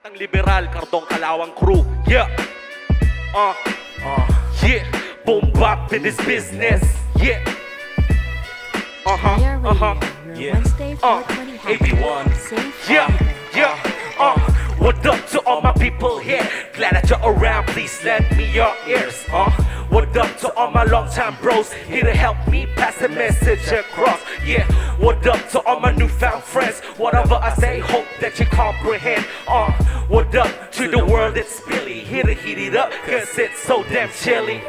Ang liberal, Kardong Kalawang Krew. Yeah. Uh. Uh. Yeah. Boom bap in this business. Yeah. Uh-huh. Uh-huh. Radio, your Yeah. Wednesday Uh. 420 81. happy. Safe Yeah. Yeah. Uh. What up to all my people here? Glad that you're around. Please lend me your ears. Uh. What up to all my longtime bros here to help me pass the message across? Yeah. What up to all my newfound friends? Whatever I say, hope that you comprehend. Uh. What up to the world? It's Billy here to heat it up, cause it's so damn chilly.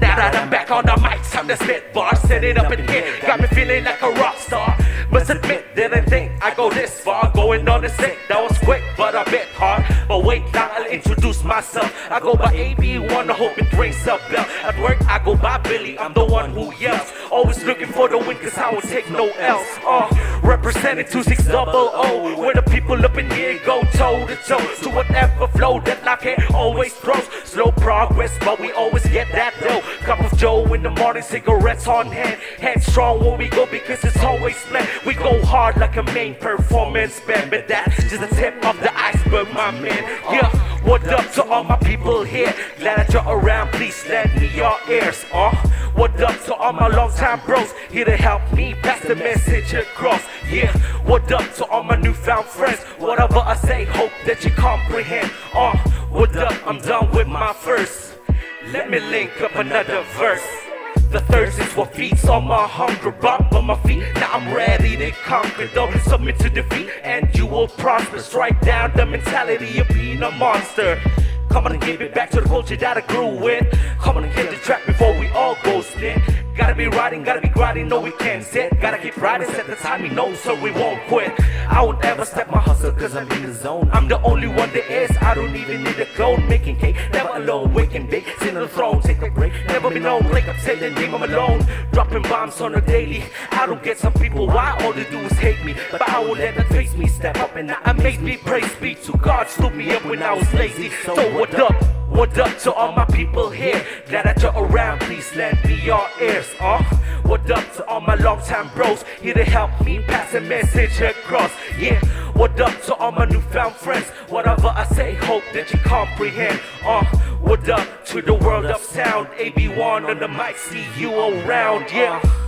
Now that I'm back on the mic, time to spit bars, set it up in here. Got me feeling like a rock star. Must admit, didn't think I go this far. Going on the set, that was quick, myself. I go by AB1, I hope it rings a bell. At work, I go by Billy, I'm the one who yells. Always looking for the win, cause I won't take no else. Uh, representing 2600, where the people up in here go toe to toe. To whatever flow that I can always throw. Slow progress, but we always get that though. Cup of Joe in the morning, cigarettes on hand. Headstrong when we go because it's always planned. We go hard like a main performance band, but that's just the tip of the iceberg, my man. Yeah, up to all my people here? Glad that you're around, please lend me your ears. Uh, what up to all my longtime bros here to help me pass the message across? Yeah, what up to all my newfound friends? Whatever I say, hope that you comprehend. Uh, what up? I'm done with my first. Let me link up another verse. The thirst is what feeds all my hunger. Bump on my feet, now I'm ready to conquer. Don't submit to defeat, and you will prosper. Strike down the mentality of being a monster. Come on and give it back to the culture that I grew with. Come on and get the track before we all go split. Gotta be riding, gotta be grinding, no we can't sit. Gotta keep riding, set the time timing, know so we won't quit. I won't ever step my hustle cause I'm in the zone. I'm the only one there is, I don't even need a clone. Making cake, never alone, waking big, sitting on the throne, take a break. Never be known, like I'm saying name I'm alone. Dropping bombs on a daily. I don't get some people why all they do is hate me. But I won't let that face me step up and I make me praise be to God. Stood me up when I was lazy. So what up? What up to all my people here? Glad that you're around, please lend me your ears. Uh, what up to all my longtime bros here to help me pass a message across? Yeah, what up to all my newfound friends? Whatever I say, hope that you comprehend. Uh, what up to the world of sound? AB1 on the mic, see you around. Yeah.